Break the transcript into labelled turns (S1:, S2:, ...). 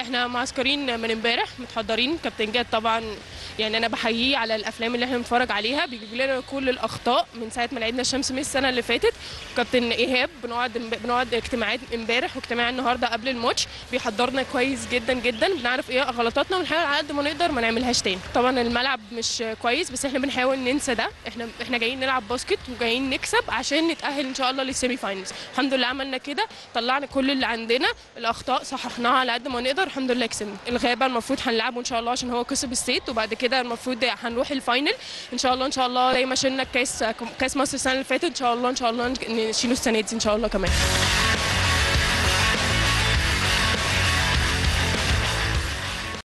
S1: إحنا معسكرين من امبارح متحضرين كابتن جاد طبعا يعني أنا بحييه على الأفلام اللي إحنا بنتفرج عليها بيجيب لنا كل الأخطاء من ساعة ما لعبنا الشمس من السنة اللي فاتت. كابتن إيهاب بنقعد بنقعد اجتماعات إمبارح واجتماع النهارده قبل الماتش بيحضرنا كويس جدا جدا. بنعرف إيه غلطاتنا ونحاول على قد ما نقدر ما نعملهاش تاني. طبعا الملعب مش كويس بس إحنا بنحاول ننسى ده. إحنا إحنا جايين نلعب basket وجايين نكسب عشان نتأهل إن شاء الله لل semi finals. الحمد لله عملنا كده طلعنا كل اللي عندنا. الأخطاء صححناها على قد ما نقدر الحمد لله كسبنا. الغابة المفروض هنلعبه إن شاء الله عشان هو كسب ال set وبعد كده المفروض هنروح ال final. إن شاء الله إن شاء الله زي ما شلنا الكاس كاس مصر السنة اللي فاتت إن شاء الله إن شاء الله نشيله السنة دي إن شاء الله كمان.